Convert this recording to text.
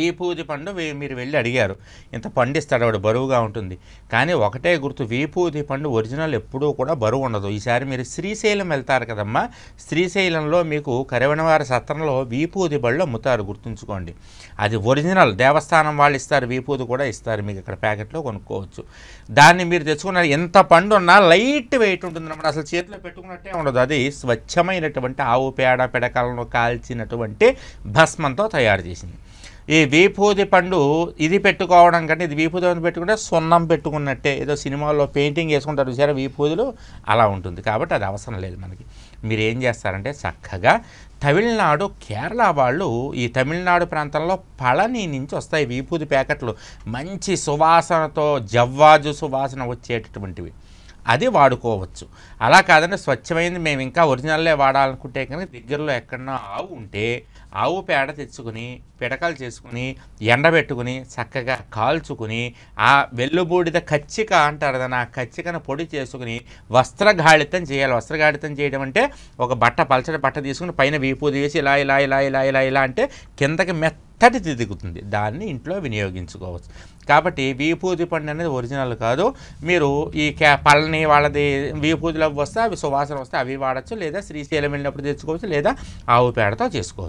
వీపూది పండు మీరు వెళ్ళి అడిగారు. ఇంత పండిస్తాడు వాడు బరువుగా ఉంటుంది. కానీ ఒకటే గుర్తు వీపూది పండు ఒరిజినల్ ఎప్పుడూ కూడా బరువు ఉండదు. ఈసారి మీరు శ్రీశైలం వెళ్తారు కదమ్మా. శ్రీశైలంలో మీకు కరివనవారి సత్రంలో వీపూది బళ్ళు అమ్ముతారు గుర్తుంచుకోండి. అది ఒరిజినల్. దేవస్థానం వాళ్ళు ఇస్తారు వీపూది కూడా ఇస్తారు మీకు ఇక్కడ ప్యాకెట్లో కొనుక్కోవచ్చు. దాన్ని మీరు తెచ్చుకున్నారు. ఎంత పండు ఉన్నా లైట్ వెయిట్ ఉంటుందన్నమాట. అసలు చేతిలో పెట్టుకున్నట్టే ఉండదు. అది స్వచ్ఛమైనటువంటి ఆవు పేడ పిడకలను కాల్చినటువంటి భస్మంతో తయారు చేసింది. ఈ వీపూది పండు ఇది పెట్టుకోవడం కంటే ఇది వీపూది పండు పెట్టుకుంటే సున్నం పెట్టుకున్నట్టే. ఏదో సినిమాల్లో పెయింటింగ్ వేసుకుంటారు చూసారా? వీపూదిలో అలా ఉంటుంది. కాబట్టి అది అవసరం లేదు మనకి. మీరు ఏం చేస్తారంటే చక్కగా తమిళనాడు కేరళ వాళ్ళు ఈ తమిళనాడు ప్రాంతంలో పళని నుంచి వస్తాయి వీపూది ప్యాకెట్లు. మంచి సువాసనతో జవ్వాజు సువాసన వచ్చేటటువంటివి. అది వాడుకోవచ్చు. అలా కాదంటే స్వచ్ఛమైనది మేము ఇంకా ఒరిజినల్లే వాడాలనుకుంటే కానీ దగ్గరలో ఎక్కడన్నా ఆవు ఉంటే ఆవు పేడ తెచ్చుకుని పిడకలు చేసుకుని ఎండబెట్టుకుని చక్కగా కాల్చుకుని ఆ వెల్లుబూడిద కచ్చిక అంటారు దాన్ని ఆ కచ్చికను పొడి చేసుకుని వస్త్రగాళితం చేయాలి. వస్త్రగాళితం చేయడం అంటే ఒక బట్ట పలచడి బట్ట తీసుకుని పైన వీపు తీసి ఇలా ఇలా ఇలా ఇలా ఇలా ఇలా అంటే కిందకి మెత్త దిగుతుంది దాన్ని ఇంట్లో వినియోగించుకోవచ్చు. కాబట్టి వీపూది పండు అనేది ఒరిజినల్ కాదు. మీరు ఈ క్యా పళ్ళని వాళ్ళది వీపూదిలో వస్తే అవి సువాసన వస్తే అవి వాడచ్చు. లేదా శ్రీశైలం వెళ్ళినప్పుడు తెచ్చుకోవచ్చు. లేదా ఆవు పేడతో చేసుకోవచ్చు.